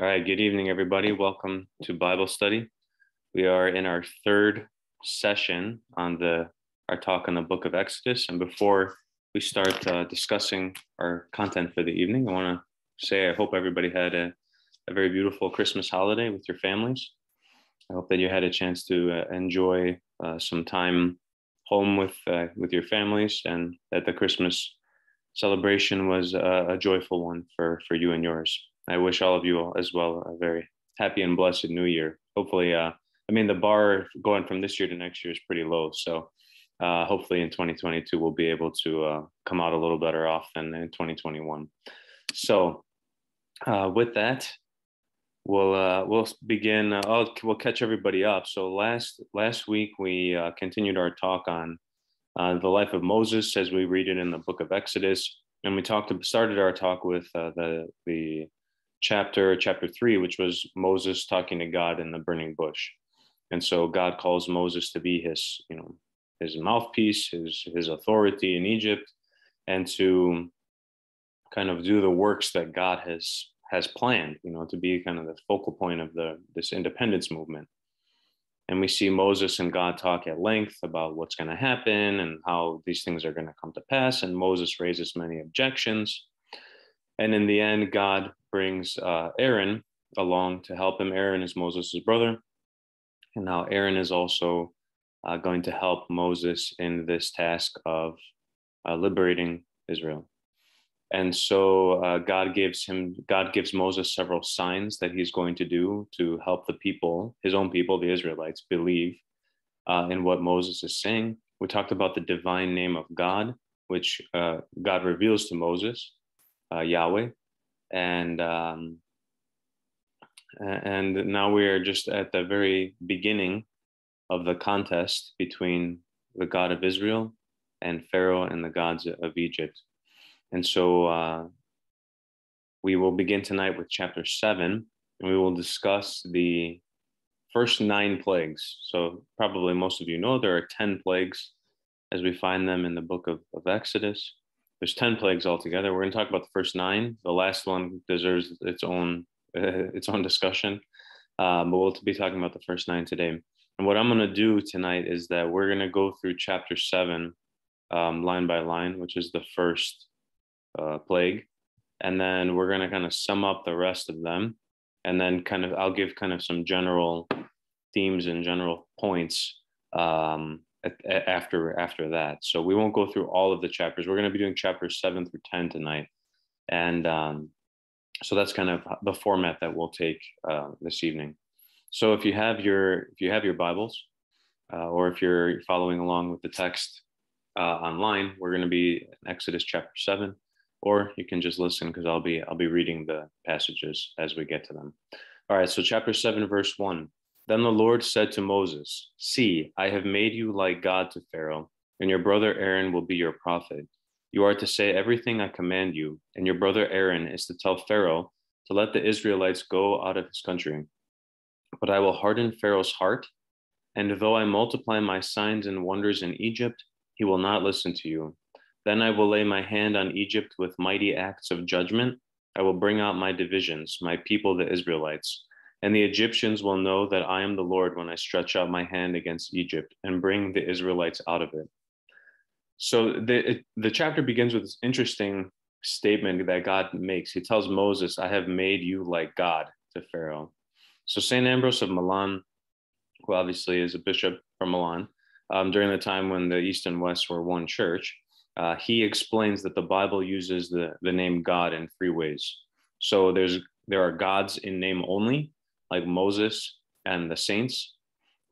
All right, good evening, everybody. Welcome to Bible study. We are in our third session on the our talk on the book of Exodus. And before we start uh, discussing our content for the evening, I want to say I hope everybody had a, a, very beautiful Christmas holiday with your families. I hope that you had a chance to uh, enjoy uh, some time home with uh, with your families, and that the Christmas celebration was a joyful one for for you and yours. I wish all of you as well a very happy and blessed new year. Hopefully, uh, I mean, the bar going from this year to next year is pretty low. So uh, hopefully in 2022, we'll be able to uh, come out a little better off than in 2021. So uh, with that, we'll uh, we'll begin. Uh, I'll, we'll catch everybody up. So last last week we continued our talk on the life of Moses as we read it in the book of Exodus, and we talked started our talk with the the chapter, chapter three, which was Moses talking to God in the burning bush. And so God calls Moses to be his, you know, his mouthpiece, his his authority in Egypt, and to kind of do the works that God has has planned, you know, to be kind of the focal point of the this independence movement. And we see Moses and God talk at length about what's going to happen and how these things are going to come to pass. And Moses raises many objections. And in the end, God brings uh, Aaron along to help him. Aaron is Moses' brother. And now Aaron is also uh, going to help Moses in this task of uh, liberating Israel. And so uh, God gives him, God gives Moses several signs that he's going to do to help the people, his own people, the Israelites, believe uh, in what Moses is saying. We talked about the divine name of God, which uh, God reveals to Moses uh, Yahweh, and um, and now we are just at the very beginning of the contest between the God of Israel and Pharaoh and the gods of Egypt, and so uh, we will begin tonight with chapter seven, and we will discuss the first nine plagues. So probably most of you know there are ten plagues as we find them in the book of, of Exodus there's 10 plagues altogether. We're going to talk about the first nine. The last one deserves its own uh, its own discussion, um, but we'll be talking about the first nine today. And what I'm going to do tonight is that we're going to go through chapter seven, um, line by line, which is the first uh, plague, and then we're going to kind of sum up the rest of them, and then kind of I'll give kind of some general themes and general points um, after after that. So we won't go through all of the chapters. We're going to be doing chapters seven through ten tonight, and um, so that's kind of the format that we'll take uh, this evening. So if you have your if you have your Bibles, uh, or if you're following along with the text uh, online, we're going to be in Exodus chapter seven, or you can just listen because I'll be I'll be reading the passages as we get to them. All right, so chapter seven, verse one. Then the Lord said to Moses, See, I have made you like God to Pharaoh, and your brother Aaron will be your prophet. You are to say everything I command you, and your brother Aaron is to tell Pharaoh to let the Israelites go out of his country. But I will harden Pharaoh's heart, and though I multiply my signs and wonders in Egypt, he will not listen to you. Then I will lay my hand on Egypt with mighty acts of judgment. I will bring out my divisions, my people, the Israelites and the Egyptians will know that I am the Lord when I stretch out my hand against Egypt and bring the Israelites out of it. So the, the chapter begins with this interesting statement that God makes. He tells Moses, I have made you like God to Pharaoh. So St. Ambrose of Milan, who obviously is a bishop from Milan, um, during the time when the East and West were one church, uh, he explains that the Bible uses the, the name God in three ways. So there's there are gods in name only, like Moses and the saints.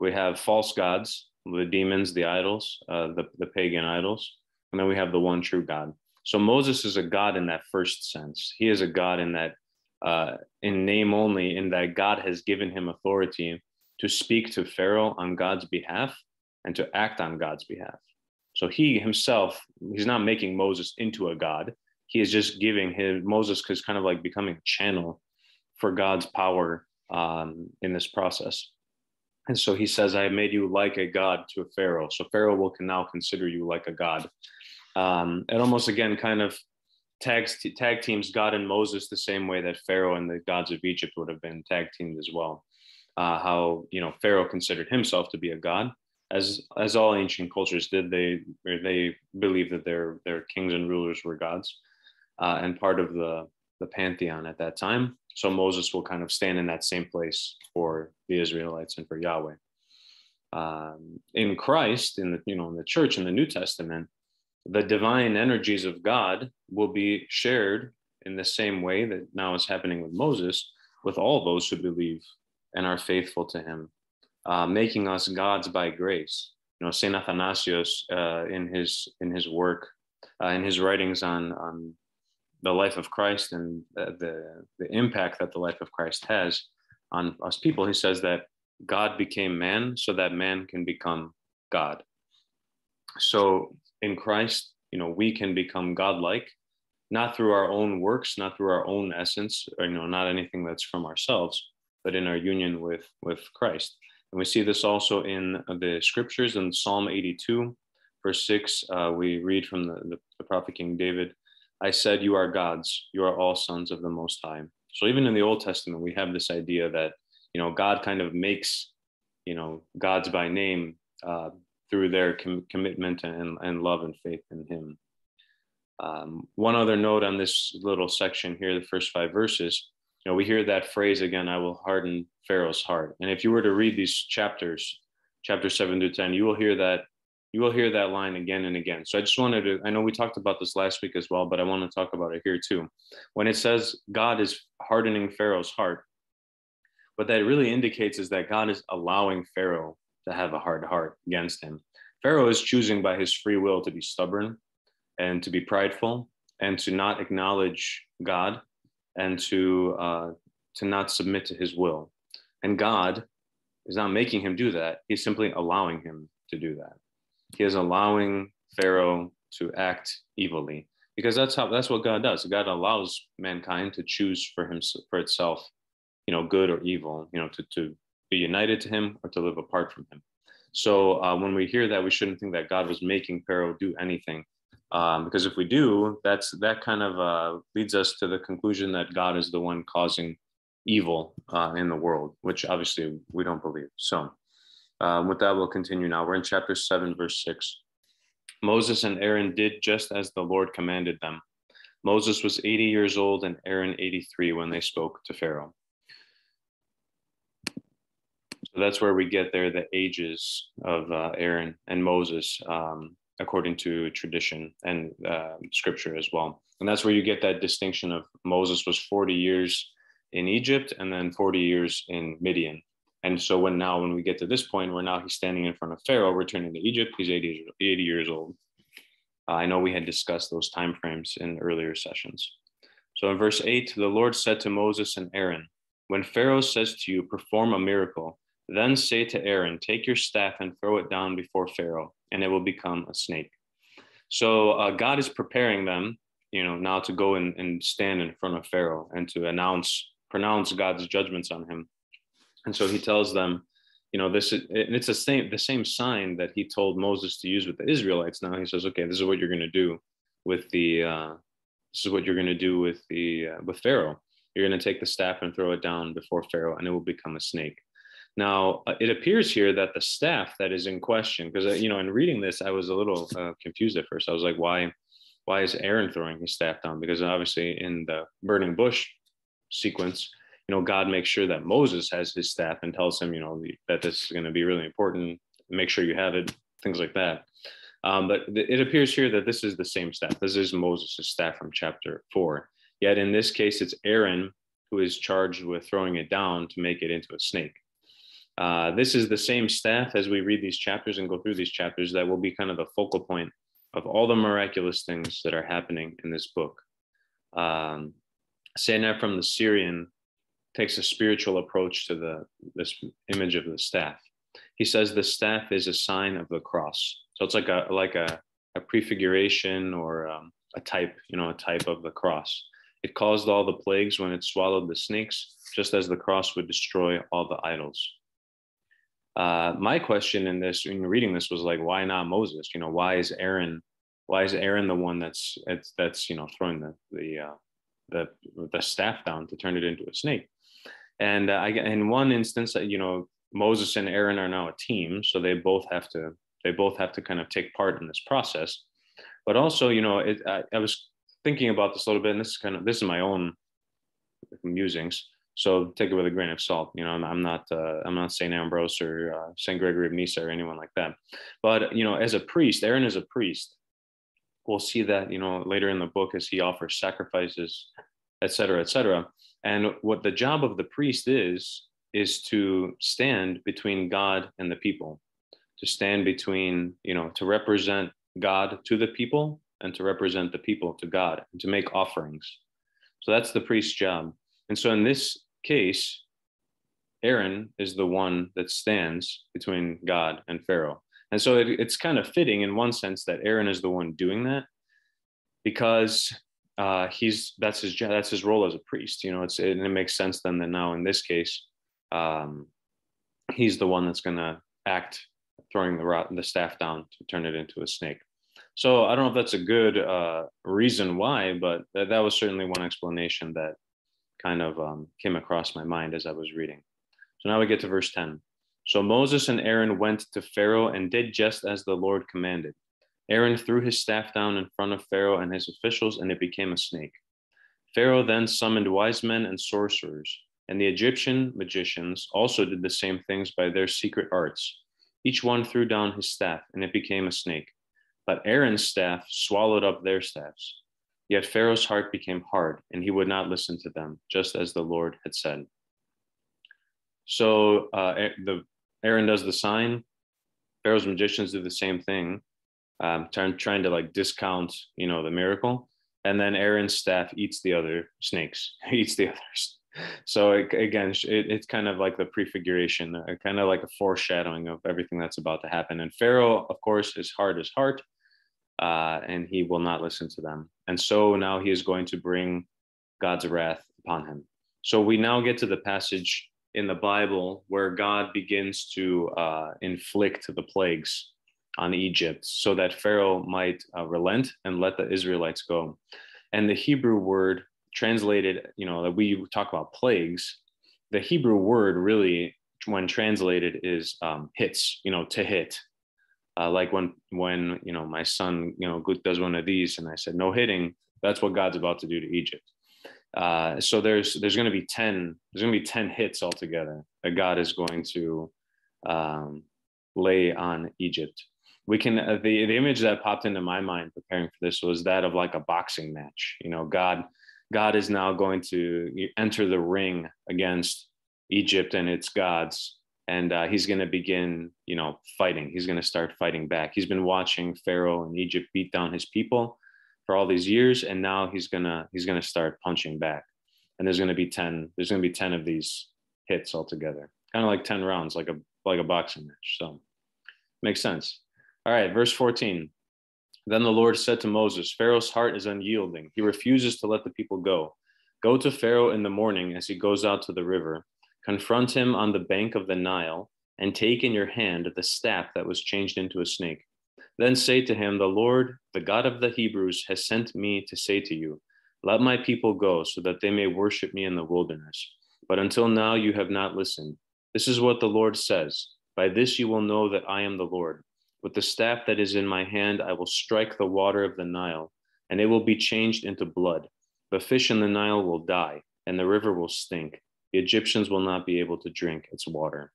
We have false gods, the demons, the idols, uh, the, the pagan idols. And then we have the one true God. So Moses is a God in that first sense. He is a God in that, uh, in name only, in that God has given him authority to speak to Pharaoh on God's behalf and to act on God's behalf. So he himself, he's not making Moses into a God. He is just giving him, Moses is kind of like becoming a channel for God's power um, in this process. And so he says, I have made you like a God to a Pharaoh. So Pharaoh will can now consider you like a God. Um, it almost again kind of tag, tag teams God and Moses the same way that Pharaoh and the gods of Egypt would have been tag teamed as well. Uh, how you know Pharaoh considered himself to be a god, as as all ancient cultures did. They they believed that their their kings and rulers were gods, uh, and part of the the pantheon at that time. So Moses will kind of stand in that same place for the Israelites and for Yahweh. Um, in Christ, in the you know in the church in the New Testament, the divine energies of God will be shared in the same way that now is happening with Moses, with all those who believe and are faithful to him, uh, making us gods by grace. You know, Saint Athanasius uh, in his in his work, uh, in his writings on on the life of Christ and the the impact that the life of Christ has on us people, he says that God became man so that man can become God. So in Christ, you know, we can become godlike, not through our own works, not through our own essence, or you know, not anything that's from ourselves, but in our union with with Christ. And we see this also in the scriptures in Psalm 82, verse 6. Uh, we read from the, the, the prophet King David, I said, You are gods, you are all sons of the Most High. So even in the Old Testament, we have this idea that, you know, God kind of makes, you know, gods by name uh, through their com- commitment and, and love and faith in Him. Um, one other note on this little section here, the first five verses, you know, we hear that phrase again, I will harden Pharaoh's heart. And if you were to read these chapters, chapter seven to 10, you will hear that, you will hear that line again and again. So I just wanted to, I know we talked about this last week as well, but I want to talk about it here too. When it says God is hardening Pharaoh's heart, what that really indicates is that God is allowing Pharaoh to have a hard heart against him. Pharaoh is choosing by his free will to be stubborn and to be prideful and to not acknowledge God and to uh, to not submit to his will. And God is not making him do that. He's simply allowing him to do that. He is allowing Pharaoh to act evilly because that's how that's what God does. God allows mankind to choose for him for itself, you know, good or evil, you know, to, to be united to him or to live apart from him. So uh, when we hear that, we shouldn't think that God was making Pharaoh do anything, um, because if we do, that's that kind of uh, leads us to the conclusion that God is the one causing evil uh, in the world, which obviously we don't believe. So um, with that, we'll continue now. We're in chapter seven, verse six. Moses and Aaron did just as the Lord commanded them. Moses was 80 years old and Aaron 83 when they spoke to Pharaoh. So that's where we get there the ages of uh, Aaron and Moses, um, according to tradition and uh, scripture as well. And that's where you get that distinction of Moses was 40 years in Egypt and then 40 years in Midian. And so when now when we get to this point where now he's standing in front of Pharaoh, returning to Egypt, he's 80, 80 years old. Uh, I know we had discussed those time frames in earlier sessions. So in verse 8, the Lord said to Moses and Aaron, When Pharaoh says to you, perform a miracle, then say to Aaron, Take your staff and throw it down before Pharaoh, and it will become a snake. So uh, God is preparing them, you know, now to go and, and stand in front of Pharaoh and to announce, pronounce God's judgments on him. And so he tells them, you know, this is, it's the same, the same sign that he told Moses to use with the Israelites. Now he says, okay, this is what you're going to do with the, uh, this is what you're going to do with the, uh, with Pharaoh. You're going to take the staff and throw it down before Pharaoh, and it will become a snake. Now, uh, it appears here that the staff that is in question, because uh, you know, in reading this, I was a little uh, confused at first. I was like, why, why is Aaron throwing his staff down? Because obviously, in the burning bush sequence, you know, God makes sure that Moses has his staff and tells him, you know, that this is going to be really important. Make sure you have it, things like that. Um, but th- it appears here that this is the same staff. This is Moses' staff from chapter four. Yet in this case, it's Aaron who is charged with throwing it down to make it into a snake. Uh, this is the same staff as we read these chapters and go through these chapters that will be kind of the focal point of all the miraculous things that are happening in this book. Um, Saint Ephrem the Syrian takes a spiritual approach to the this image of the staff. He says the staff is a sign of the cross. So it's like a like a, a prefiguration or um, a type, you know, a type of the cross. It caused all the plagues when it swallowed the snakes, just as the cross would destroy all the idols uh, my question in this in reading this was like why not moses you know why is aaron why is Aaron the one that's it's, that's you know throwing the the uh, the the staff down to turn it into a snake? And uh, I in one instance, uh, you know, Moses and Aaron are now a team, so they both have to they both have to kind of take part in this process. But also, you know, it, I, I was thinking about this a little bit, and this is kind of this is my own musings. So take it with a grain of salt. You know, I'm, I'm not uh, I'm not Saint Ambrose or uh, Saint Gregory of Nyssa or anyone like that. But you know, as a priest, Aaron is a priest. We'll see that you know later in the book as he offers sacrifices, etc., etc. And what the job of the priest is is to stand between God and the people, to stand between you know to represent God to the people and to represent the people to God and to make offerings. So that's the priest's job. And so in this case, Aaron is the one that stands between God and Pharaoh. And so it, it's kind of fitting in one sense that Aaron is the one doing that because uh, he's that's his that's his role as a priest. You know, it's it, it makes sense then that now in this case, um, he's the one that's going to act throwing the the staff down to turn it into a snake. So I don't know if that's a good uh, reason why, but that, that was certainly one explanation that kind of um, came across my mind as I was reading. So now we get to verse 10. So Moses and Aaron went to Pharaoh and did just as the Lord commanded. Aaron threw his staff down in front of Pharaoh and his officials, and it became a snake. Pharaoh then summoned wise men and sorcerers, and the Egyptian magicians also did the same things by their secret arts. Each one threw down his staff, and it became a snake. But Aaron's staff swallowed up their staffs. Yet Pharaoh's heart became hard, and he would not listen to them, just as the Lord had said. So uh, the Aaron does the sign. Pharaoh's magicians do the same thing, um, trying, trying to like discount, you know, the miracle. And then Aaron's staff eats the other snakes, eats the others. So it, again, it, it's kind of like the prefiguration, uh, kind of like a foreshadowing of everything that's about to happen. And Pharaoh, of course, is hard as heart uh, and he will not listen to them. And so now he is going to bring God's wrath upon him. So we now get to the passage in the Bible where God begins to uh, inflict the plagues on Egypt so that Pharaoh might uh, relent and let the Israelites go. And the Hebrew word translated, you know, that we talk about plagues, the Hebrew word really, when translated, is um, hits, you know, to hit, uh, like when when you know my son you know does one of these and i said no hitting. That's what god's about to do to egypt. Uh, so there's there's going to be 10 there's going to be 10 hits altogether that god is going to um, lay on egypt we can uh, the, the image that popped into my mind preparing for this was that of like a boxing match you know god god is now going to enter the ring against egypt and its gods and uh, he's going to begin, you know, fighting. He's going to start fighting back. He's been watching Pharaoh and Egypt beat down his people for all these years, and now he's gonna he's gonna start punching back. And there's going to be ten. There's going to be ten of these hits altogether, kind of like ten rounds, like a like a boxing match. So makes sense. All right, verse 14. Then the Lord said to Moses, Pharaoh's heart is unyielding. He refuses to let the people go. Go to Pharaoh in the morning as he goes out to the river Confront him on the bank of the Nile, and take in your hand the staff that was changed into a snake. Then say to him, The Lord, the God of the Hebrews, has sent me to say to you, Let my people go, so that they may worship me in the wilderness. But until now you have not listened. This is what the Lord says By this you will know that I am the Lord. With the staff that is in my hand, I will strike the water of the Nile, and it will be changed into blood. The fish in the Nile will die, and the river will stink the Egyptians will not be able to drink its water.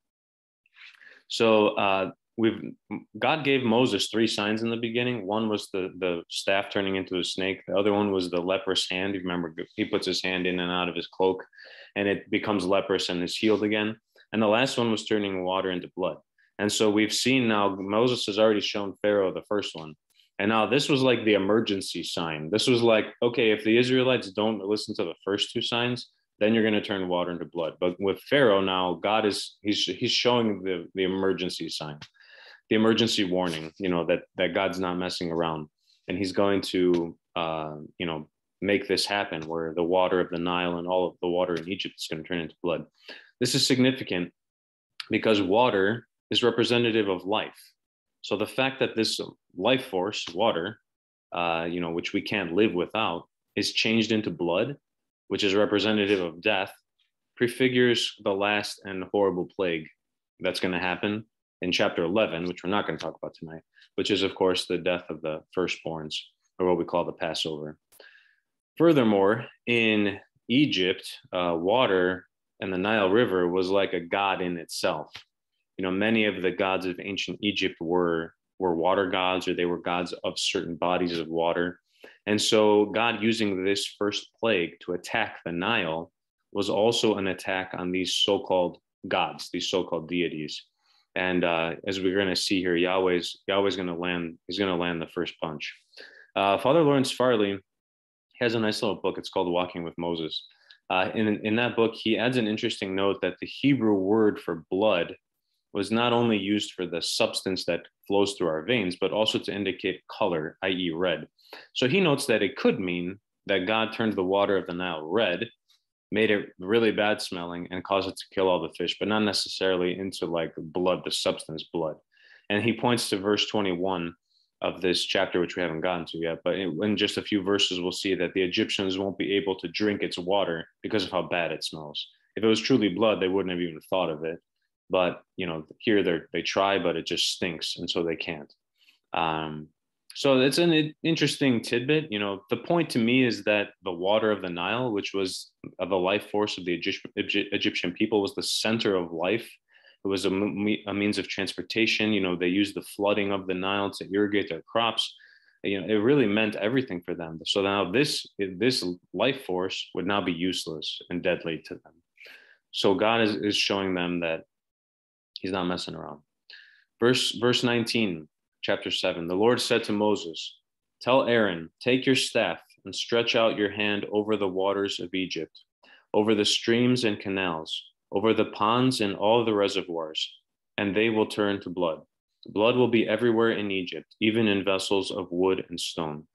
So uh, we've God gave Moses three signs in the beginning. One was the the staff turning into a snake. The other one was the leprous hand. You remember he puts his hand in and out of his cloak, and it becomes leprous and is healed again. And the last one was turning water into blood. And so we've seen now Moses has already shown Pharaoh the first one. And now this was like the emergency sign. This was like, okay, if the Israelites don't listen to the first two signs, then you're going to turn water into blood. But with Pharaoh now, God is he's he's showing the the emergency sign, the emergency warning. You know that that God's not messing around, and He's going to uh, you know make this happen, where the water of the Nile and all of the water in Egypt is going to turn into blood. This is significant because water is representative of life. So the fact that this life force, water, uh, you know, which we can't live without, is changed into blood, which is representative of death, prefigures the last and horrible plague that's going to happen in chapter 11, which we're not going to talk about tonight, which is, of course, the death of the firstborns, or what we call the Passover. Furthermore, in Egypt, uh, water and the Nile River was like a god in itself. You know, many of the gods of ancient Egypt were were water gods, or they were gods of certain bodies of water. And so, God using this first plague to attack the Nile was also an attack on these so-called gods, these so-called deities. And uh, as we're going to see here, Yahweh's Yahweh's going to land. He's going to land the first punch. Uh, Father Lawrence Farley has a nice little book. It's called Walking with Moses. Uh, in, in that book, he adds an interesting note that the Hebrew word for blood was not only used for the substance that flows through our veins, but also to indicate color, i.e., red. So he notes that it could mean that God turned the water of the Nile red, made it really bad smelling, and caused it to kill all the fish, but not necessarily into like blood, the substance blood. And he points to verse 21 of this chapter, which we haven't gotten to yet. But in, just a few verses, we'll see that the Egyptians won't be able to drink its water because of how bad it smells. If it was truly blood, they wouldn't have even thought of it. But you know, here they they try, but it just stinks, and so they can't. Um, so it's an interesting tidbit. You know, the point to me is that the water of the Nile, which was the life force of the Egyptian people, was the center of life it was a, a means of transportation. You know, they used the flooding of the Nile to irrigate their crops. You know, it really meant everything for them. So now this this life force would now be useless and deadly to them. So God is, is showing them that He's not messing around. Verse verse 19, chapter 7. The Lord said to Moses, Tell Aaron, take your staff and stretch out your hand over the waters of Egypt, over the streams and canals over the ponds and all the reservoirs, and they will turn to blood. Blood will be everywhere in Egypt, even in vessels of wood and stone.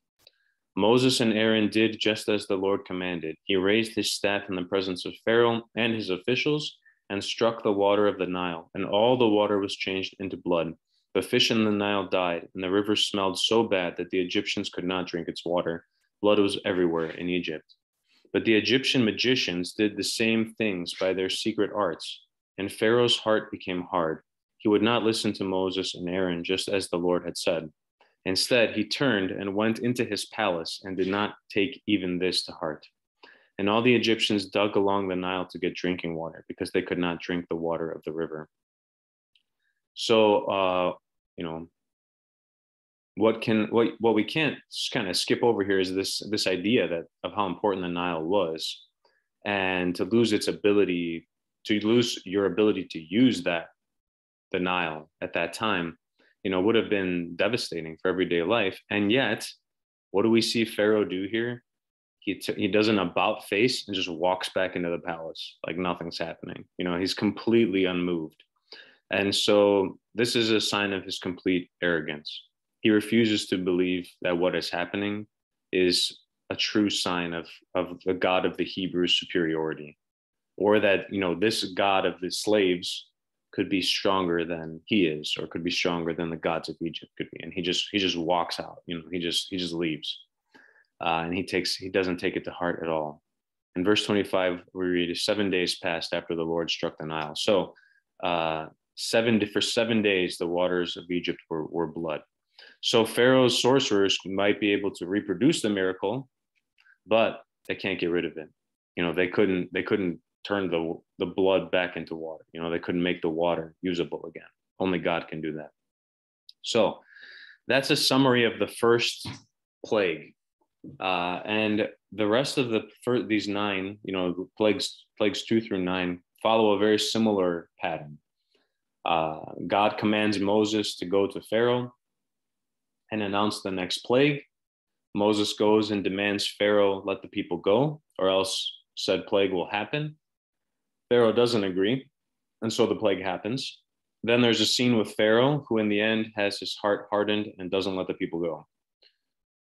Moses and Aaron did just as the Lord commanded. He raised his staff in the presence of Pharaoh and his officials and struck the water of the Nile, and all the water was changed into blood. The fish in the Nile died, and the river smelled so bad that the Egyptians could not drink its water. Blood was everywhere in Egypt. But the Egyptian magicians did the same things by their secret arts, and Pharaoh's heart became hard. He would not listen to Moses and Aaron, just as the Lord had said. Instead, he turned and went into his palace and did not take even this to heart. And all the Egyptians dug along the Nile to get drinking water because they could not drink the water of the river. So, uh, you know, what can what what we can't kind of skip over here is this this idea that of how important the Nile was, and to lose its ability to lose your ability to use that the Nile at that time, you know, would have been devastating for everyday life. And yet, what do we see Pharaoh do here? He, t- he does an about face and just walks back into the palace like nothing's happening. You know, he's completely unmoved. And so this is a sign of his complete arrogance he refuses to believe that what is happening is a true sign of, of the God of the Hebrews' superiority, or that you know this God of the slaves could be stronger than he is, or could be stronger than the gods of Egypt could be. And he just he just walks out, you know, he just he just leaves, uh, and he takes he doesn't take it to heart at all. In verse 25, we read, Seven days passed after the Lord struck the Nile. So, uh, seven for seven days, the waters of Egypt were, were blood. So Pharaoh's sorcerers might be able to reproduce the miracle, but they can't get rid of it. You know, they couldn't they couldn't turn the the blood back into water. You know, they couldn't make the water usable again. Only God can do that. So that's a summary of the first plague. Uh, and the rest of the first, these nine, you know, plagues, plagues two through nine, follow a very similar pattern. Uh, God commands Moses to go to Pharaoh and announce the next plague. Moses goes and demands Pharaoh let the people go, or else said plague will happen. Pharaoh doesn't agree, and so the plague happens. Then there's a scene with Pharaoh, who in the end has his heart hardened and doesn't let the people go.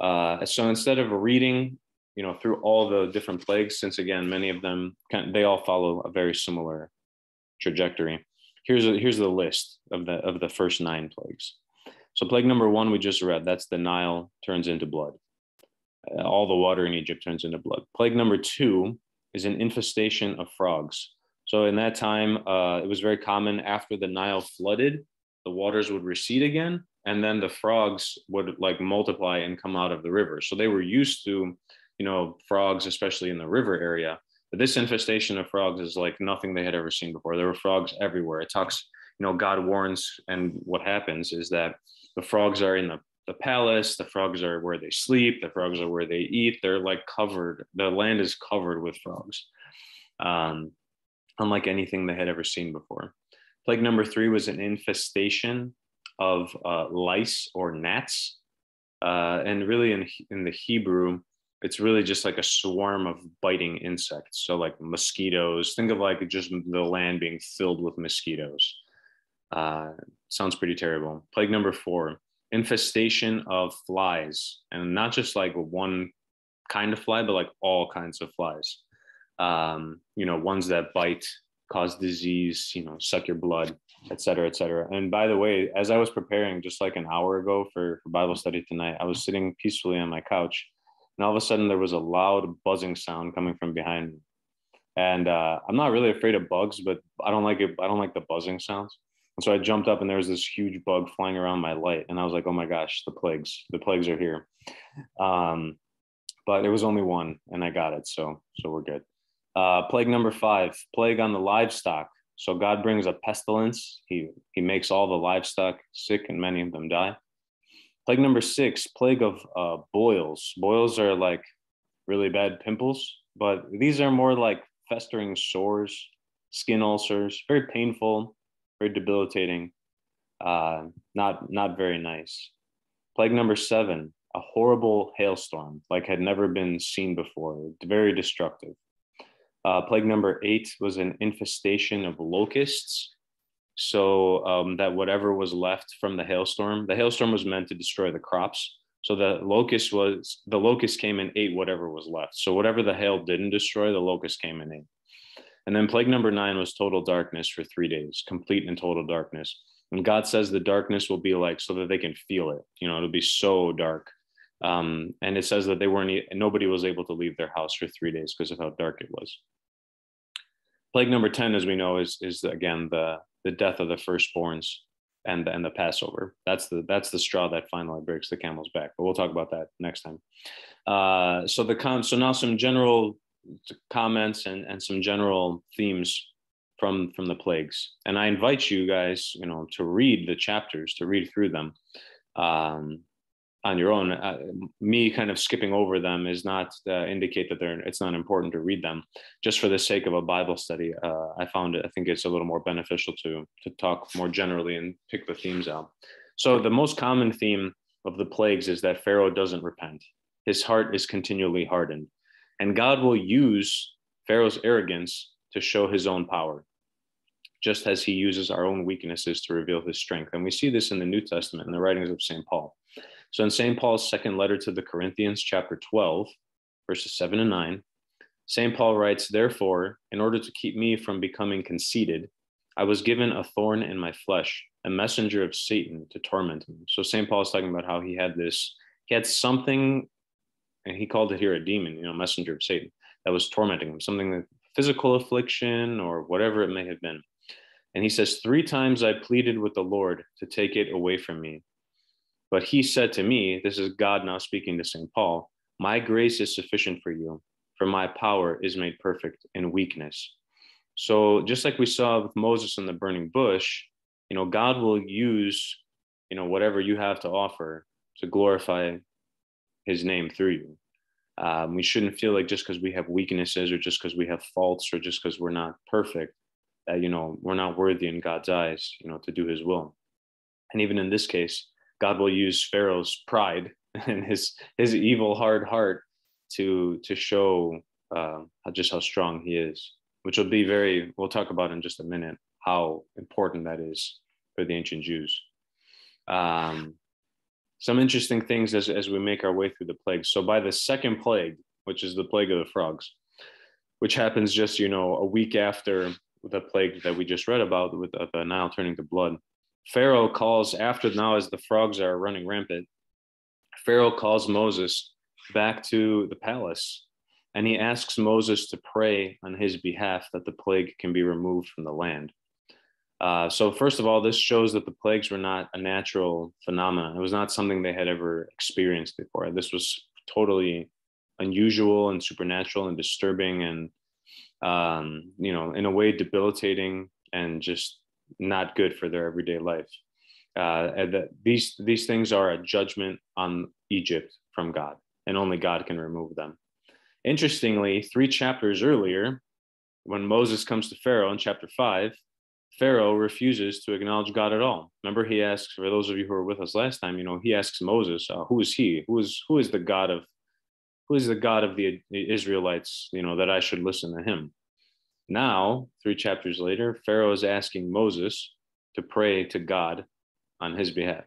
Uh, so instead of reading, you know, through all the different plagues, since again many of them they all follow a very similar trajectory. Here's a, here's the list of the of the first nine plagues. So plague number one we just read. That's the Nile turns into blood. Uh, all the water in Egypt turns into blood. Plague number two is an infestation of frogs. So in that time, uh, it was very common after the Nile flooded, the waters would recede again, and then the frogs would like multiply and come out of the river. So they were used to, you know, frogs, especially in the river area. But this infestation of frogs is like nothing they had ever seen before. There were frogs everywhere. It talks, you know, God warns, and what happens is that the frogs are in the the palace the frogs are where they sleep the frogs are where they eat they're like covered the land is covered with frogs um, unlike anything they had ever seen before plague number three was an infestation of uh, lice or gnats uh, and really in, in the hebrew it's really just like a swarm of biting insects. So like mosquitoes think of like just the land being filled with mosquitoes. Uh, sounds pretty terrible. Plague number four infestation of flies. And not just like one kind of fly but like all kinds of flies. Um, you know ones that bite cause disease you know suck your blood et cetera et cetera and by the way as i was preparing just like an hour ago for, for bible study tonight i was sitting peacefully on my couch and all of a sudden there was a loud buzzing sound coming from behind me and uh, i'm not really afraid of bugs but i don't like it i don't like the buzzing sounds and so I jumped up and there was this huge bug flying around my light. And I was like, oh my gosh, the plagues, the plagues are here. Um, but it was only one and I got it. So, so we're good. Uh, plague number five, plague on the livestock. So God brings a pestilence. He, he makes all the livestock sick and many of them die. Plague number six, plague of uh, boils. Boils are like really bad pimples, but these are more like festering sores, skin ulcers, very painful very debilitating, uh, not not very nice. Plague number seven, a horrible hailstorm like had never been seen before, very destructive. Uh, plague number eight was an infestation of locusts. So um, that whatever was left from the hailstorm, the hailstorm was meant to destroy the crops. So the locust was the locust came and ate whatever was left. So whatever the hail didn't destroy, the locust came and ate. And then plague number nine was total darkness for three days, complete and total darkness. And God says the darkness will be like so that they can feel it. You know, it'll be so dark. Um, and it says that they weren't, nobody was able to leave their house for three days because of how dark it was. Plague number 10, as we know, is, is again the, the death of the firstborns and, the, and the Passover. That's the, that's the straw that finally breaks the camel's back. But we'll talk about that next time. Uh, so the con, so now some general comments and, and some general themes from from the plagues and i invite you guys you know to read the chapters to read through them um, on your own uh, me kind of skipping over them is not uh, indicate that they're it's not important to read them just for the sake of a bible study uh, i found it i think it's a little more beneficial to to talk more generally and pick the themes out so the most common theme of the plagues is that pharaoh doesn't repent his heart is continually hardened and God will use Pharaoh's arrogance to show his own power, just as he uses our own weaknesses to reveal his strength. And we see this in the New Testament in the writings of St. Paul. So in St. Paul's second letter to the Corinthians, chapter 12, verses 7 and 9, St. Paul writes, Therefore, in order to keep me from becoming conceited, I was given a thorn in my flesh, a messenger of Satan to torment me. So St. Paul is talking about how he had this, he had something and he called it here a demon, you know, messenger of Satan that was tormenting him, something that physical affliction or whatever it may have been. And he says, Three times I pleaded with the Lord to take it away from me. But he said to me, This is God now speaking to St. Paul, My grace is sufficient for you, for my power is made perfect in weakness. So just like we saw with Moses in the burning bush, you know, God will use, you know, whatever you have to offer to glorify his name through you. Um, we shouldn't feel like just because we have weaknesses or just because we have faults or just because we're not perfect that you know we're not worthy in God's eyes, you know, to do His will. And even in this case, God will use Pharaoh's pride and his his evil hard heart to to show uh, just how strong he is, which will be very. We'll talk about in just a minute how important that is for the ancient Jews. Um, some interesting things as, as we make our way through the plagues. So by the second plague, which is the plague of the frogs, which happens just, you know, a week after the plague that we just read about with the Nile turning to blood. Pharaoh calls after now, as the frogs are running rampant, Pharaoh calls Moses back to the palace and he asks Moses to pray on his behalf that the plague can be removed from the land. Uh, so, first of all, this shows that the plagues were not a natural phenomenon. It was not something they had ever experienced before. This was totally unusual and supernatural and disturbing and, um, you know, in a way debilitating and just not good for their everyday life. Uh, and that these these things are a judgment on Egypt from God, and only God can remove them. Interestingly, three chapters earlier, when Moses comes to Pharaoh in chapter five, Pharaoh refuses to acknowledge God at all. Remember, he asks, for those of you who were with us last time, you know, he asks Moses, uh, "Who is he? Who is who is the God of who is the God of the Israelites? You know, that I should listen to him." Now, three chapters later, Pharaoh is asking Moses to pray to God on his behalf.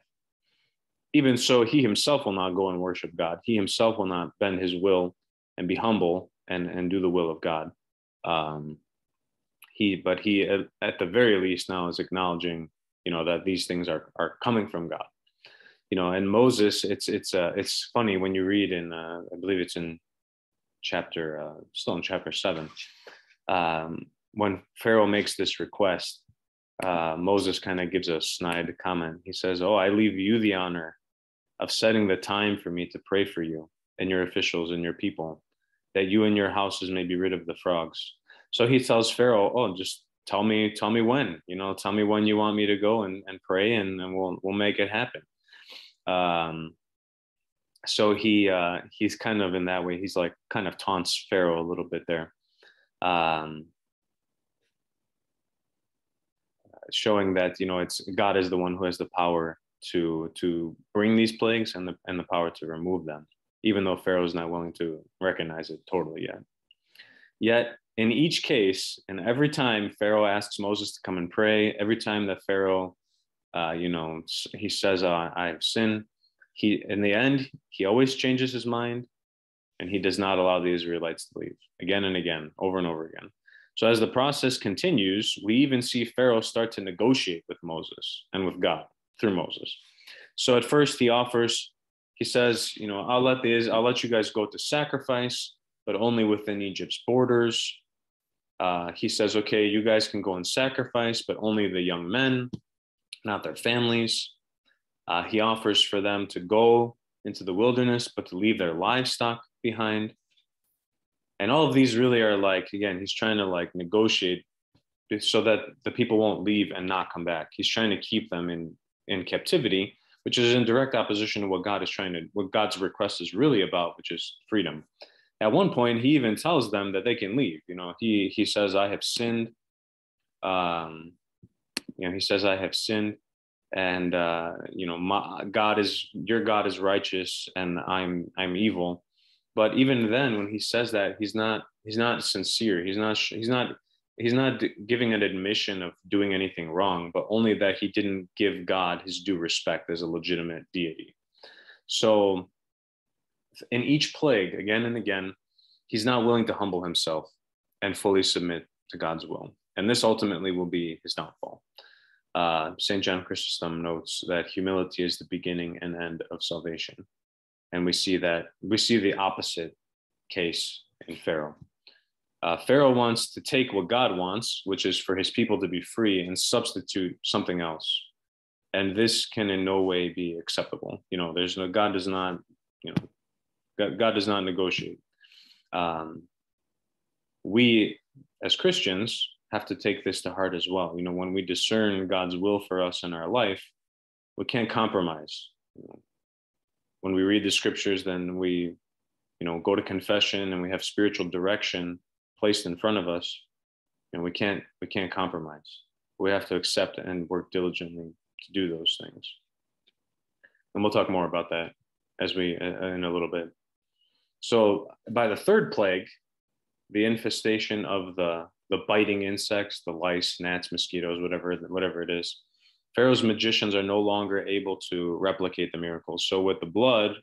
Even so, he himself will not go and worship God. He himself will not bend his will and be humble and, and do the will of God. Um, he but he at the very least now is acknowledging you know that these things are are coming from god you know and moses it's it's uh it's funny when you read in uh, i believe it's in chapter uh, still in chapter 7 um when pharaoh makes this request uh moses kind of gives a snide comment he says oh i leave you the honor of setting the time for me to pray for you and your officials and your people that you and your houses may be rid of the frogs so he tells Pharaoh, "Oh, just tell me, tell me when. You know, tell me when you want me to go and, and pray, and, and we'll we'll make it happen." Um, so he uh, he's kind of in that way. He's like kind of taunts Pharaoh a little bit there, um, showing that you know it's God is the one who has the power to to bring these plagues and the and the power to remove them, even though Pharaoh is not willing to recognize it totally yet. Yet in each case, and every time Pharaoh asks Moses to come and pray, every time that Pharaoh, uh, you know, he says, uh, "I have sinned," he in the end he always changes his mind, and he does not allow the Israelites to leave again and again, over and over again. So as the process continues, we even see Pharaoh start to negotiate with Moses and with God through Moses. So at first he offers, he says, you know, I'll let the I'll let you guys go to sacrifice, but only within Egypt's borders. Uh, he says, okay, you guys can go and sacrifice, but only the young men, not their families. Uh, he offers for them to go into the wilderness, but to leave their livestock behind. And all of these really are like, again, he's trying to like negotiate so that the people won't leave and not come back. He's trying to keep them in, in captivity, which is in direct opposition to what God is trying to, what God's request is really about, which is freedom at one point he even tells them that they can leave you know he he says i have sinned um you know he says i have sinned and uh you know my god is your god is righteous and i'm i'm evil but even then when he says that he's not he's not sincere he's not he's not he's not giving an admission of doing anything wrong but only that he didn't give god his due respect as a legitimate deity so in each plague, again and again, he's not willing to humble himself and fully submit to God's will. And this ultimately will be his downfall. Uh, St. John Chrysostom notes that humility is the beginning and end of salvation. And we see that we see the opposite case in Pharaoh. Uh, Pharaoh wants to take what God wants, which is for his people to be free, and substitute something else. And this can in no way be acceptable. You know, there's no God does not, you know, God, God does not negotiate. Um, we as Christians have to take this to heart as well. You know, when we discern God's will for us in our life, we can't compromise. You know, when we read the scriptures, then we, you know, go to confession and we have spiritual direction placed in front of us, and we can't we can't compromise. We have to accept and work diligently to do those things. And we'll talk more about that as we uh, in a little bit. So by the third plague, the infestation of the the biting insects, the lice, gnats, mosquitoes, whatever whatever it is, Pharaoh's magicians are no longer able to replicate the miracles. So with the blood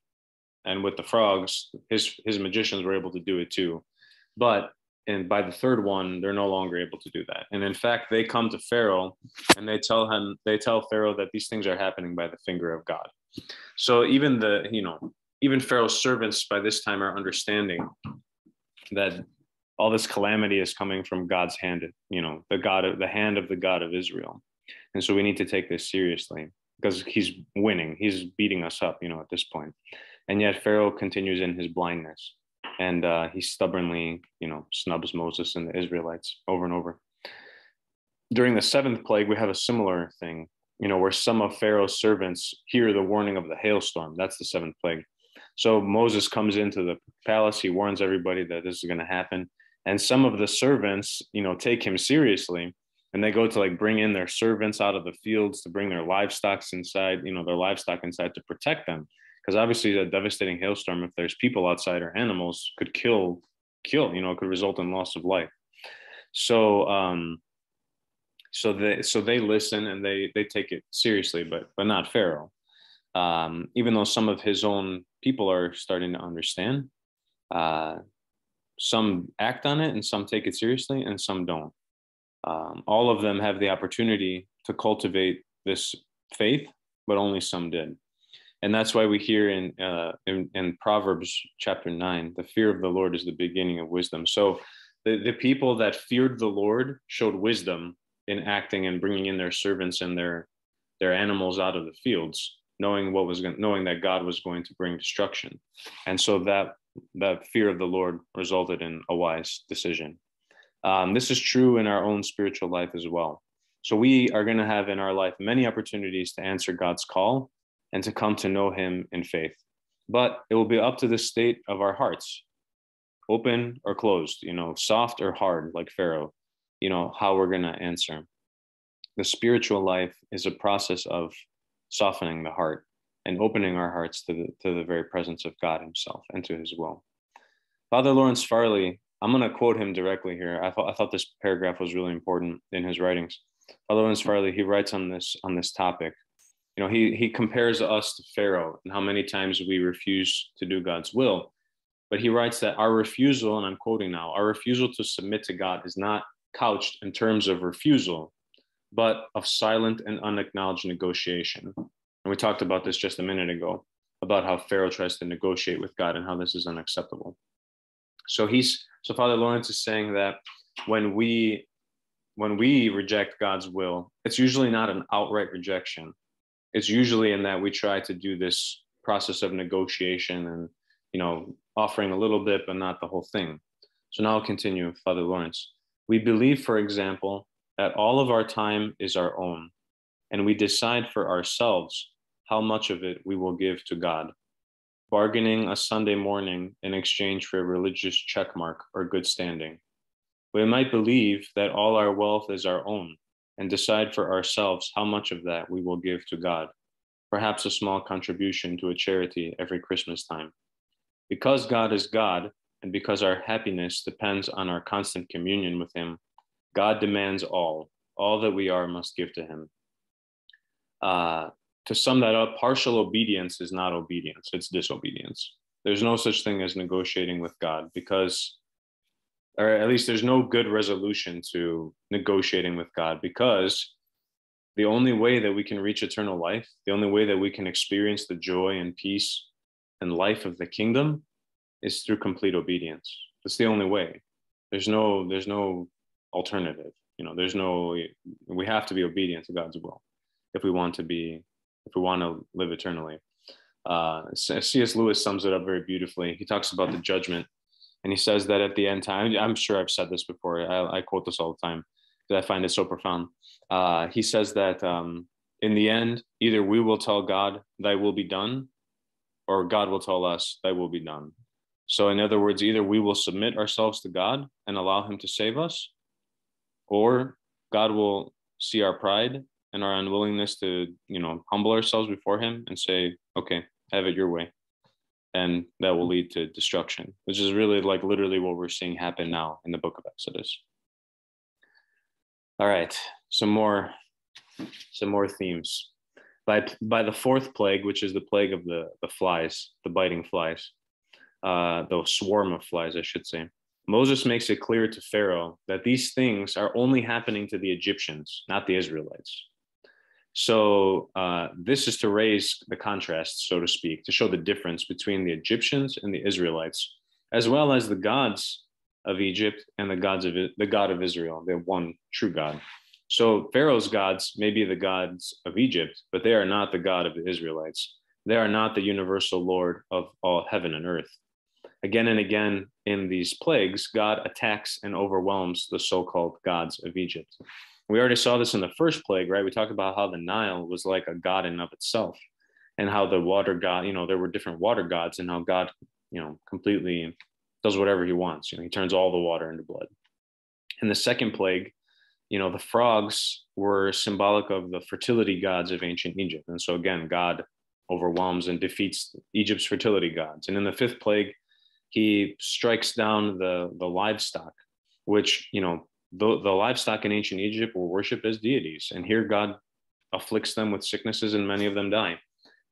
and with the frogs, his his magicians were able to do it too. But and by the third one, they're no longer able to do that. And in fact, they come to Pharaoh and they tell him, they tell Pharaoh that these things are happening by the finger of God. So even the, you know, even Pharaoh's servants by this time are understanding that all this calamity is coming from God's hand, you know, the God of the hand of the God of Israel. And so we need to take this seriously because he's winning. He's beating us up, you know, at this point. And yet Pharaoh continues in his blindness and uh, he stubbornly, you know, snubs Moses and the Israelites over and over. During the seventh plague, we have a similar thing, you know, where some of Pharaoh's servants hear the warning of the hailstorm. That's the seventh plague. So Moses comes into the palace. He warns everybody that this is going to happen. And some of the servants, you know, take him seriously and they go to like bring in their servants out of the fields to bring their livestock inside, you know, their livestock inside to protect them. Because obviously a devastating hailstorm if there's people outside or animals could kill kill you know it could result in loss of life. So um so they so they listen and they they take it seriously but but not pharaoh um even though some of his own people are starting to understand uh some act on it and some take it seriously and some don't um, all of them have the opportunity to cultivate this faith but only some did. And that's why we hear in, uh, in, in proverbs chapter 9 the fear of the lord is the beginning of wisdom. So the, the people that feared the lord showed wisdom in acting and bringing in their servants and their their animals out of the fields knowing what was going knowing that god was going to bring destruction. And so that that fear of the lord resulted in a wise decision um, this is true in our own spiritual life as well so we are going to have in our life many opportunities to answer god's call and to come to know him in faith. But it will be up to the state of our hearts, open or closed, you know, soft or hard, like Pharaoh, you know, how we're going to answer. The spiritual life is a process of softening the heart and opening our hearts to the, to the very presence of God Himself and to His will. Father Lawrence Farley, I'm going to quote him directly here. I thought, I thought this paragraph was really important in his writings. Father Lawrence Farley, he writes on this on this topic you know he he compares us to pharaoh and how many times we refuse to do god's will but he writes that our refusal and i'm quoting now our refusal to submit to god is not couched in terms of refusal but of silent and unacknowledged negotiation and we talked about this just a minute ago about how pharaoh tries to negotiate with god and how this is unacceptable so he's so father lawrence is saying that when we when we reject god's will it's usually not an outright rejection. It's usually in that we try to do this process of negotiation and you know offering a little bit but not the whole thing. So now i'll continue father lawrence. We believe for example that all of our time is our own and we decide for ourselves how much of it we will give to god bargaining a sunday morning in exchange for a religious checkmark or good standing we might believe that all our wealth is our own and decide for ourselves how much of that we will give to God, perhaps a small contribution to a charity every Christmas time. Because God is God, and because our happiness depends on our constant communion with Him, God demands all. All that we are must give to Him. Uh, to sum that up, partial obedience is not obedience, it's disobedience. There's no such thing as negotiating with God because or at least there's no good resolution to negotiating with God because the only way that we can reach eternal life, the only way that we can experience the joy and peace and life of the kingdom is through complete obedience. That's the only way. There's no there's no alternative. You know, there's no we have to be obedient to God's will if we want to be if we want to live eternally. Uh, C.S. Lewis sums it up very beautifully. He talks about the judgment and he says that at the end time, I'm sure I've said this before. I, I quote this all the time because I find it so profound. Uh, he says that um, in the end, either we will tell God, Thy will be done, or God will tell us, Thy will be done. So, in other words, either we will submit ourselves to God and allow Him to save us, or God will see our pride and our unwillingness to, you know, humble ourselves before Him and say, "Okay, have it your way." and that will lead to destruction, which is really like literally what we're seeing happen now in the book of Exodus. All right, some more, some more themes. By, by the fourth plague, which is the plague of the, the flies, the biting flies, uh, the swarm of flies, I should say. Moses makes it clear to Pharaoh that these things are only happening to the Egyptians, not the Israelites. So uh, this is to raise the contrast, so to speak, to show the difference between the Egyptians and the Israelites, as well as the gods of Egypt and the gods of the God of Israel, the one true God. So Pharaoh's gods may be the gods of Egypt, but they are not the God of the Israelites. They are not the universal Lord of all heaven and earth. Again and again in these plagues, God attacks and overwhelms the so called gods of Egypt. We already saw this in the first plague, right? We talked about how the Nile was like a god in of itself and how the water god, you know, there were different water gods and how God, you know, completely does whatever he wants. You know, he turns all the water into blood. In the second plague, you know, the frogs were symbolic of the fertility gods of ancient Egypt. And so again, God overwhelms and defeats Egypt's fertility gods. And in the fifth plague, he strikes down the, the livestock, which, you know, the, the livestock in ancient Egypt were worshipped as deities. And here God afflicts them with sicknesses and many of them die.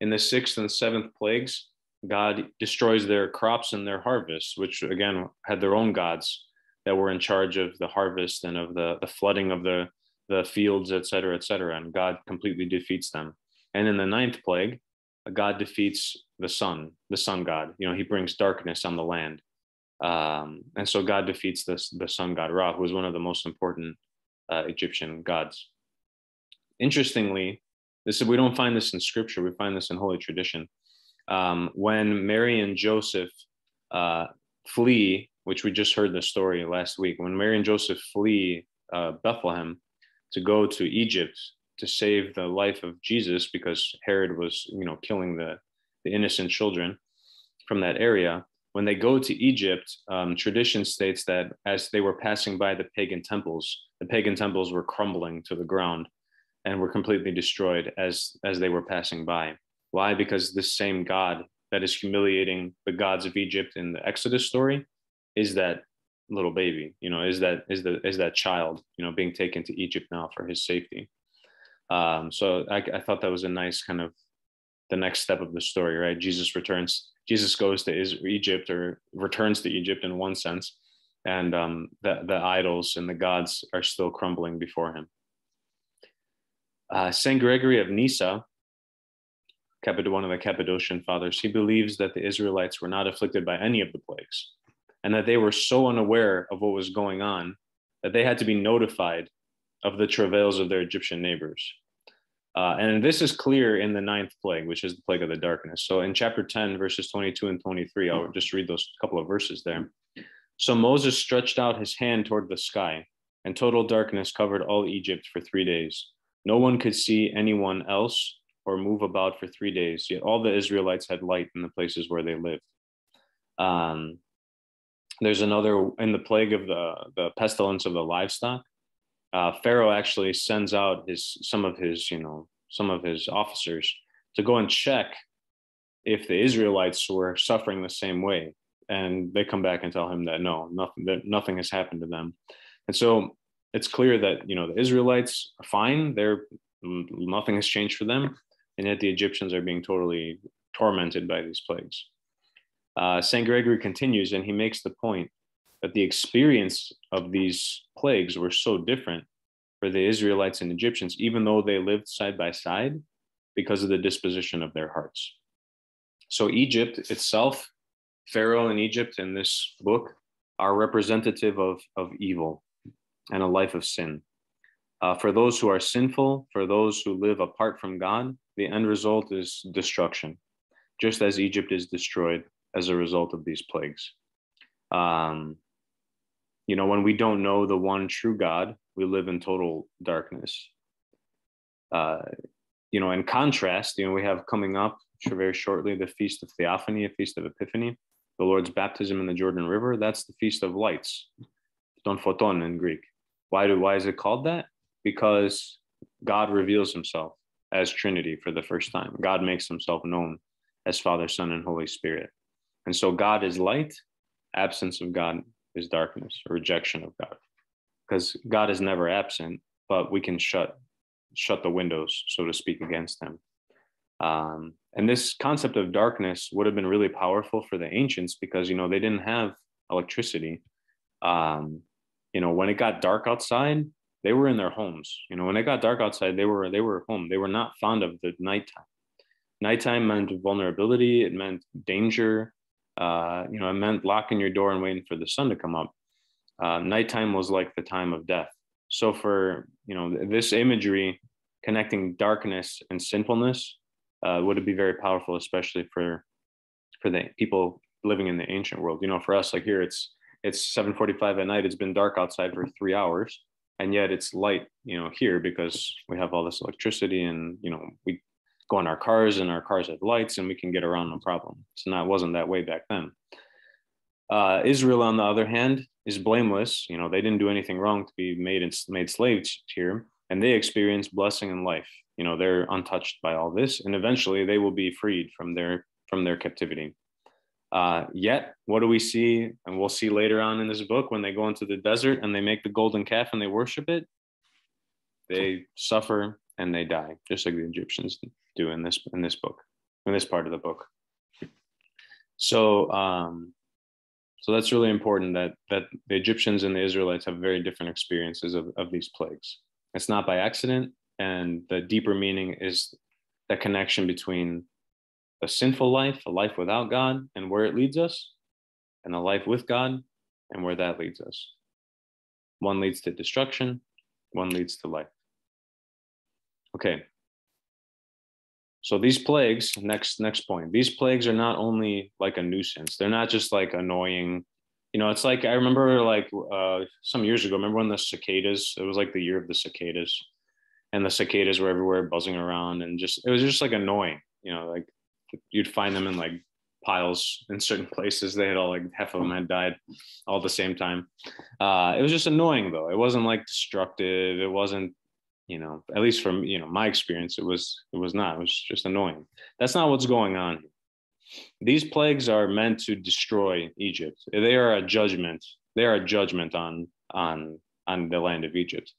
In the sixth and seventh plagues, God destroys their crops and their harvests, which again had their own gods that were in charge of the harvest and of the, the flooding of the, the fields, et cetera, et cetera. And God completely defeats them. And in the ninth plague, God defeats the sun, the sun god. You know, he brings darkness on the land. Um, and so God defeats this, the sun god Ra, who is one of the most important uh, Egyptian gods. Interestingly, this we don't find this in scripture. We find this in holy tradition. Um, when Mary and Joseph uh, flee, which we just heard the story last week, when Mary and Joseph flee uh, Bethlehem to go to Egypt to save the life of Jesus because Herod was, you know, killing the, the innocent children from that area. When they go to Egypt, um, tradition states that as they were passing by the pagan temples, the pagan temples were crumbling to the ground and were completely destroyed as, as they were passing by. Why? Because this same God that is humiliating the gods of Egypt in the Exodus story is that little baby, you know, is that is the is that child, you know, being taken to Egypt now for his safety. Um, so I, I thought that was a nice kind of the next step of the story, right? Jesus returns, Jesus goes to Egypt or returns to Egypt in one sense, and um, the, the idols and the gods are still crumbling before him. Uh, Saint Gregory of Nyssa, one of the Cappadocian fathers, he believes that the Israelites were not afflicted by any of the plagues, and that they were so unaware of what was going on that they had to be notified of the travails of their Egyptian neighbors. Uh, and this is clear in the ninth plague, which is the plague of the darkness. So in chapter 10, verses 22 and 23, I'll just read those couple of verses there. So Moses stretched out his hand toward the sky, and total darkness covered all Egypt for three days. No one could see anyone else or move about for three days, yet all the Israelites had light in the places where they lived. Um, there's another in the plague of the, the pestilence of the livestock uh, Pharaoh actually sends out his some of his you know some of his officers to go and check if the Israelites were suffering the same way, and they come back and tell him that no, nothing that nothing has happened to them, and so it's clear that you know the Israelites are fine; they're nothing has changed for them, and yet the Egyptians are being totally tormented by these plagues. Uh, Saint Gregory continues, and he makes the point that the experience of these plagues were so different for the Israelites and Egyptians, even though they lived side by side because of the disposition of their hearts. So, Egypt itself, Pharaoh and Egypt in this book, are representative of, of evil and a life of sin. Uh, for those who are sinful, for those who live apart from God, the end result is destruction, just as Egypt is destroyed as a result of these plagues. Um, you know, when we don't know the one true God, we live in total darkness. Uh, you know, in contrast, you know, we have coming up very shortly the Feast of Theophany, a Feast of Epiphany, the Lord's baptism in the Jordan River. That's the Feast of Lights, Don Photon in Greek. Why do why is it called that? Because God reveals Himself as Trinity for the first time. God makes Himself known as Father, Son, and Holy Spirit. And so God is light. Absence of God is darkness rejection of God. Because God is never absent, but we can shut shut the windows, so to speak, against him. Um, and this concept of darkness would have been really powerful for the ancients because you know they didn't have electricity. Um, you know, when it got dark outside, they were in their homes. You know, when it got dark outside, they were they were home. They were not fond of the nighttime. Nighttime meant vulnerability. It meant danger. Uh, you know, it meant locking your door and waiting for the sun to come up. Uh, nighttime was like the time of death. So for you know this imagery connecting darkness and sinfulness uh, would be very powerful, especially for for the people living in the ancient world. You know, for us, like here, it's it's 7:45 at night. It's been dark outside for three hours, and yet it's light. You know, here because we have all this electricity, and you know, we go in our cars, and our cars have lights, and we can get around no problem. It's not wasn't that way back then. Uh, Israel, on the other hand, is blameless. You know, they didn't do anything wrong to be made made slaves here, and they experience blessing in life. You know, they're untouched by all this, and eventually they will be freed from their from their captivity. Uh, yet, what do we see? And we'll see later on in this book when they go into the desert and they make the golden calf and they worship it. They suffer and they die, just like the Egyptians do in this in this book, in this part of the book. So, um, so that's really important that that the Egyptians and the Israelites have very different experiences of, of these plagues. It's not by accident, and the deeper meaning is the connection between a sinful life, a life without God, and where it leads us, and a life with God, and where that leads us. One leads to destruction, one leads to life. Okay. So these plagues, next next point. These plagues are not only like a nuisance. They're not just like annoying. You know, it's like I remember like uh, some years ago. Remember when the cicadas? It was like the year of the cicadas, and the cicadas were everywhere buzzing around, and just it was just like annoying. You know, like you'd find them in like piles in certain places. They had all like half of them had died all at the same time. Uh, it was just annoying though. It wasn't like destructive. It wasn't, you know, at least from you know my experience, it was it was not. It was just annoying. That's not what's going on. These plagues are meant to destroy Egypt. They are a judgment. They are a judgment on on on the land of Egypt.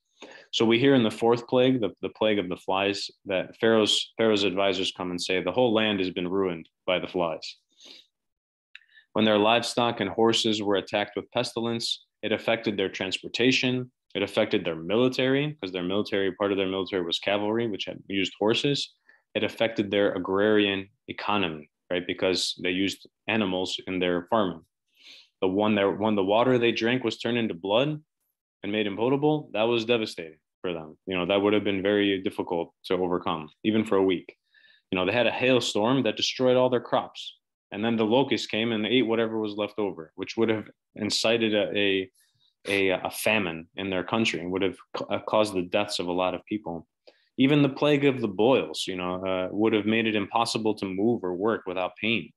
So we hear in the fourth plague, the, the plague of the flies, that Pharaoh's Pharaoh's advisors come and say the whole land has been ruined by the flies. When their livestock and horses were attacked with pestilence, it affected their transportation. It affected their military because their military part of their military was cavalry, which had used horses. It affected their agrarian economy, right? Because they used animals in their farming. The one that when the water they drank was turned into blood, and made impotable, that was devastating for them. You know, that would have been very difficult to overcome, even for a week. You know, they had a hailstorm that destroyed all their crops. And then the locusts came and ate whatever was left over, which would have incited a, a, a famine in their country and would have uh, caused the deaths of a lot of people. Even the plague of the boils, you know, uh, would have made it impossible to move or work without pain.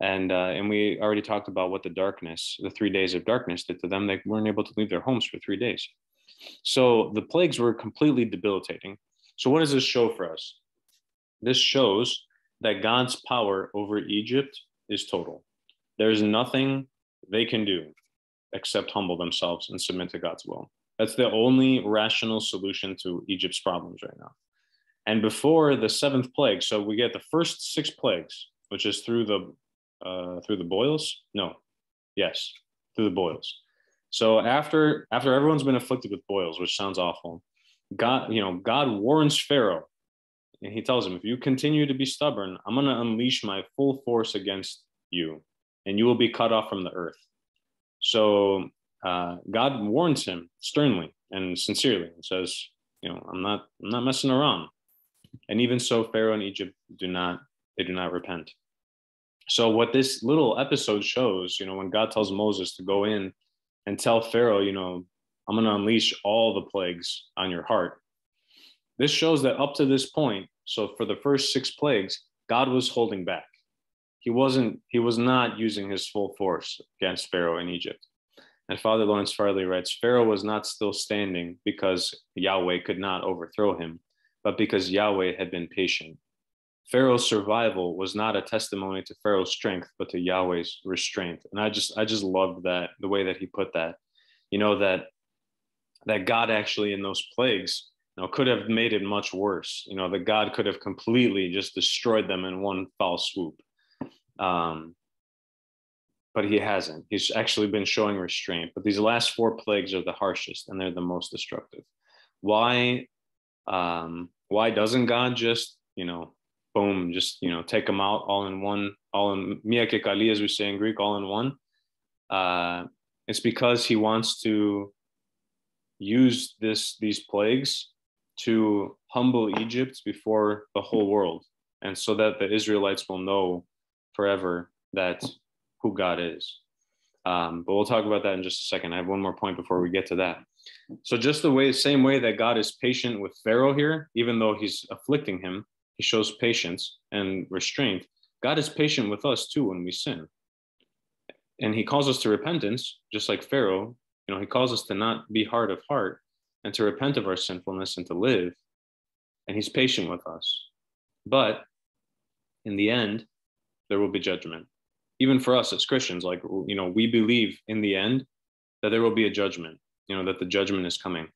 And uh, and we already talked about what the darkness the three days of darkness did to them. They weren't able to leave their homes for three days. So the plagues were completely debilitating. So what does this show for us? This shows that god's power over egypt is total. There's nothing they can do except humble themselves and submit to god's will that's the only rational solution to egypt's problems right now and before the seventh plague so we get the first six plagues which is through the uh, through the boils? No. Yes, through the boils. So after after everyone's been afflicted with boils, which sounds awful, God, you know, God warns Pharaoh, and he tells him, if you continue to be stubborn, I'm going to unleash my full force against you, and you will be cut off from the earth. So uh, God warns him sternly and sincerely, and says, you know, I'm not I'm not messing around. And even so, Pharaoh and Egypt do not they do not repent so what this little episode shows you know when god tells moses to go in and tell pharaoh you know i'm going to unleash all the plagues on your heart this shows that up to this point so for the first six plagues god was holding back he wasn't he was not using his full force against pharaoh in egypt and father lawrence farley writes pharaoh was not still standing because yahweh could not overthrow him but because yahweh had been patient Pharaoh's survival was not a testimony to Pharaoh's strength, but to Yahweh's restraint. And I just, I just loved that the way that he put that. You know that that God actually in those plagues, you know, could have made it much worse. You know, that God could have completely just destroyed them in one foul swoop. Um, but he hasn't. He's actually been showing restraint. But these last four plagues are the harshest and they're the most destructive. Why? Um, why doesn't God just, you know, boom, just you know, take them out all in one, all in mia kali, as we say in Greek, all in one? Uh, it's because he wants to use this these plagues to humble Egypt before the whole world, and so that the Israelites will know forever that who God is. Um, but we'll talk about that in just a second. I have one more point before we get to that. So just the way, same way that God is patient with Pharaoh here, even though he's afflicting him, he shows patience and restraint. God is patient with us too when we sin. And he calls us to repentance, just like Pharaoh. You know, he calls us to not be hard of heart and to repent of our sinfulness and to live. And he's patient with us. But in the end, there will be judgment even for us as Christians, like, you know, we believe in the end that there will be a judgment, you know, that the judgment is coming.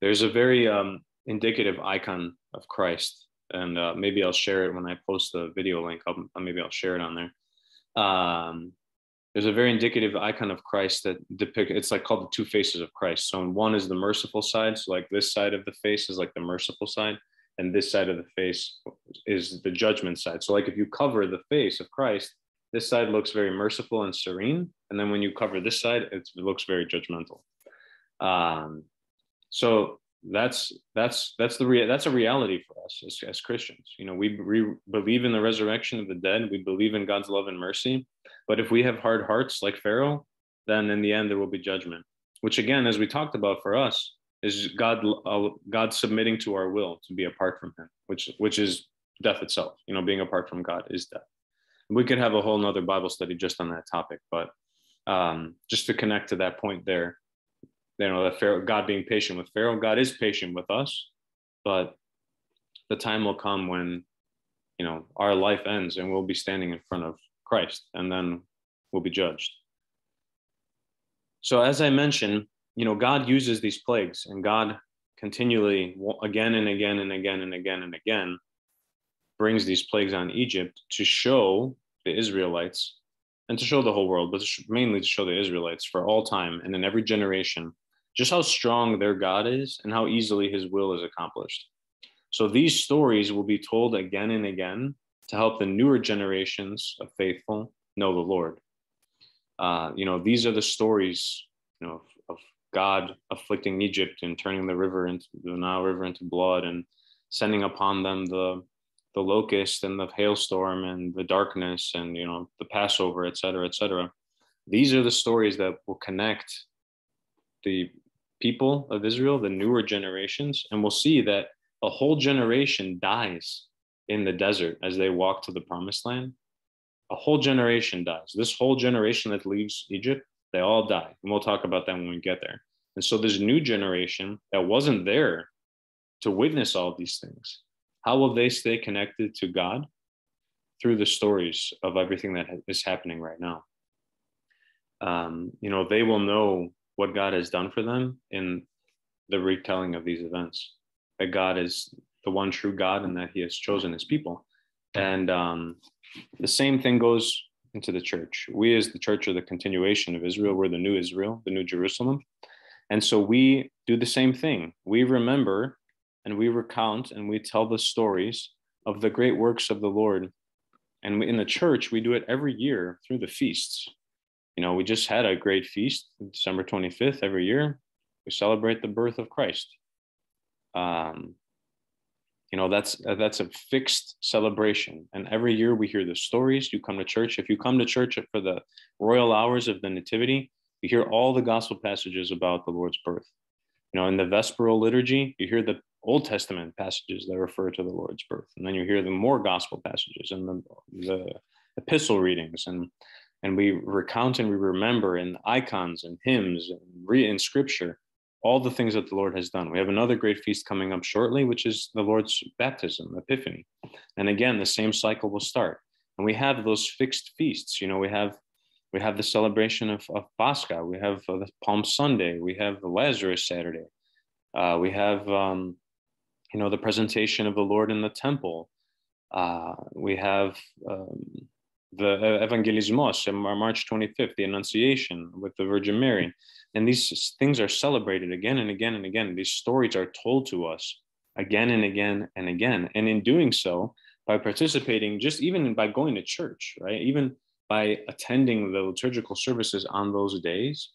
There's a very um, indicative icon of Christ. And uh, maybe I'll share it when I post the video link. I'll, maybe I'll share it on there. Um, there's a very indicative icon of Christ that depict. It's like called the two faces of Christ. So one is the merciful side. So like this side of the face is like the merciful side, and this side of the face is the judgment side. So like if you cover the face of Christ, this side looks very merciful and serene. And then when you cover this side, it looks very judgmental. Um, so that's that's that's the rea- that's a reality for us as, as Christians. You know, we re- believe in the resurrection of the dead. We believe in God's love and mercy. But if we have hard hearts like Pharaoh, then in the end there will be judgment. Which again, as we talked about for us, is God uh, God submitting to our will to be apart from Him, which which is death itself. You know, being apart from God is death we could have a whole nother Bible study just on that topic, but um, just to connect to that point there, you know, that Pharaoh, God being patient with Pharaoh, God is patient with us, but the time will come when, you know, our life ends and we'll be standing in front of Christ and then we'll be judged. So, as I mentioned, you know, God uses these plagues and God continually, again and again and again and again and again, brings these plagues on Egypt to show the Israelites and to show the whole world, but mainly to show the Israelites for all time and in every generation just how strong their God is and how easily his will is accomplished. So these stories will be told again and again to help the newer generations of faithful know the Lord. Uh, you know, these are the stories, you know, God afflicting Egypt and turning the river into the Nile River into blood and sending upon them the the locust and the hailstorm and the darkness and you know the passover et cetera et cetera. These are the stories that will connect the people of israel the newer generations and we'll see that a whole generation dies in the desert as they walk to the promised land. A whole generation dies. This whole generation that leaves egypt they all die and we'll talk about that when we get there and so this new generation that wasn't there to witness all these things how will they stay connected to God? Through the stories of everything that is happening right now. Um, you know, they will know what God has done for them in the retelling of these events. That God is the one true God and that He has chosen His people. And um, the same thing goes into the church. We, as the church, are the continuation of Israel. We're the new Israel, the new Jerusalem. And so we do the same thing. We remember and we recount and we tell the stories of the great works of the Lord. And in the church, we do it every year through the feasts. You know, we just had a great feast, December 25th, every year. We celebrate the birth of Christ. Um, you know, that's uh, that's a fixed celebration. And every year we hear the stories. You come to church. If you come to church for the royal hours of the Nativity, you hear all the gospel passages about the Lord's birth. You know, in the Vesperal liturgy, you hear the Old Testament passages that refer to the Lord's birth, and then you hear the more gospel passages and the, the epistle readings, and and we recount and we remember in icons and hymns and re- in Scripture all the things that the Lord has done. We have another great feast coming up shortly, which is the Lord's baptism, Epiphany, and again the same cycle will start. And we have those fixed feasts. You know, we have we have the celebration of, of Pascha, we have uh, the Palm Sunday, we have the Lazarus Saturday, uh, we have um, you know, the presentation of the Lord in the temple. Uh, we have um, the uh, Evangelismos, March 25th, the Annunciation with the Virgin Mary. And these things are celebrated again and again and again. These stories are told to us again and again and again. And in doing so, by participating, just even by going to church, right? Even by attending the liturgical services on those days,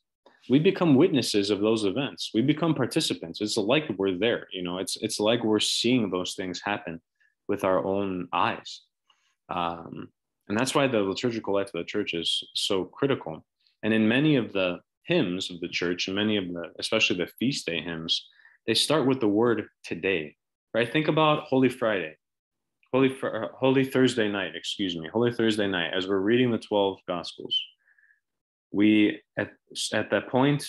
we become witnesses of those events. We become participants. It's like we're there, you know, it's it's like we're seeing those things happen with our own eyes. Um, and that's why the liturgical life of the church is so critical. And in many of the hymns of the church, and many of the, especially the feast day hymns, they start with the word today, right? Think about Holy Friday, Holy, uh, Holy Thursday night, excuse me, Holy Thursday night, as we're reading the 12 Gospels. We, at, at that point,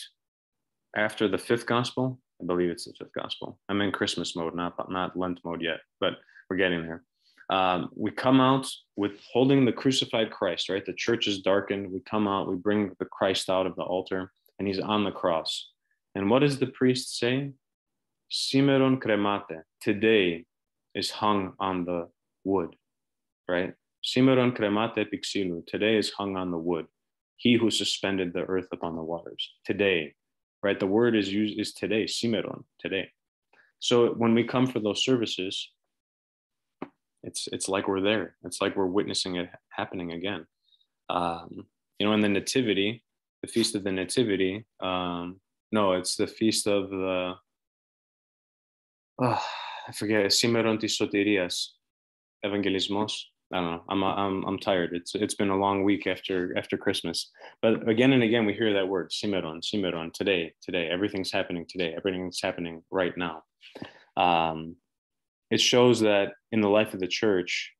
after the fifth Gospel, I believe it's the fifth Gospel. I'm in Christmas mode, not, not Lent mode yet, but we're getting there. Um, we come out with holding the crucified Christ, right? The church is darkened. We come out, we bring the Christ out of the altar, and he's on the cross. And what does the priest say? Simeron kremate, today is hung on the wood, right? Simeron kremate pixilu, today is hung on the wood. He who suspended the earth upon the waters, today, right? The word is used is today, Simeron, today. So when we come for those services, it's it's like we're there. It's like we're witnessing it happening again. Um, you know, in the Nativity, the Feast of the Nativity. Um, no, it's the Feast of the. Oh, I forget. Simeronti Sotirias, Evangelismos. I don't know. I'm I'm I'm tired. It's it's been a long week after after Christmas. But again and again we hear that word Simeron, Simeron. Today, today, everything's happening today. Everything's happening right now. Um, it shows that in the life of the church,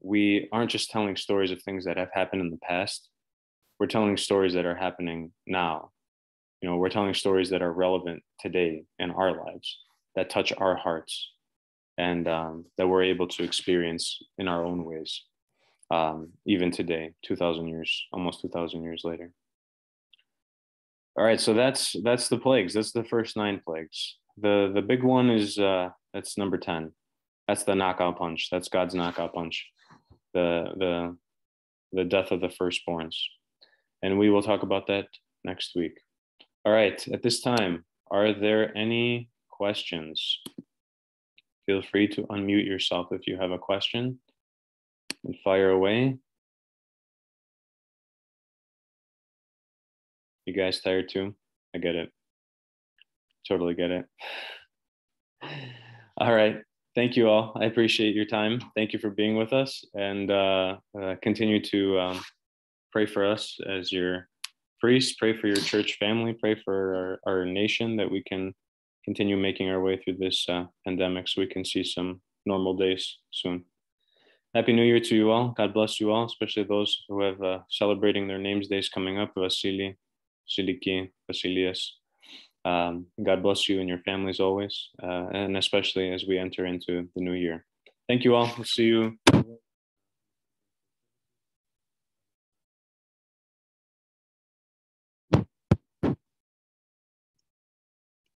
we aren't just telling stories of things that have happened in the past. We're telling stories that are happening now. You know, we're telling stories that are relevant today in our lives, that touch our hearts, and um, that we're able to experience in our own ways, um, even today, 2,000 years, almost 2,000 years later. All right, so that's that's the plagues. That's the first nine plagues. The the big one is uh, that's number 10. That's the knockout punch. That's God's knockout punch. The the the death of the firstborns. And we will talk about that next week. All right, at this time, are there any questions? Feel free to unmute yourself if you have a question and fire away. You guys tired too? I get it totally get it. All right. Thank you all. I appreciate your time. Thank you for being with us and uh, uh, continue to um, pray for us as your priest. Pray for your church family. Pray for our, our nation that we can continue making our way through this uh, pandemic so we can see some normal days soon. Happy New Year to you all. God bless you all, especially those who have uh, celebrating their names days coming up. Vasily, Siliki, Vasilius. Um, God bless you and your families always, uh, and especially as we enter into the new year. Thank you all. We'll see you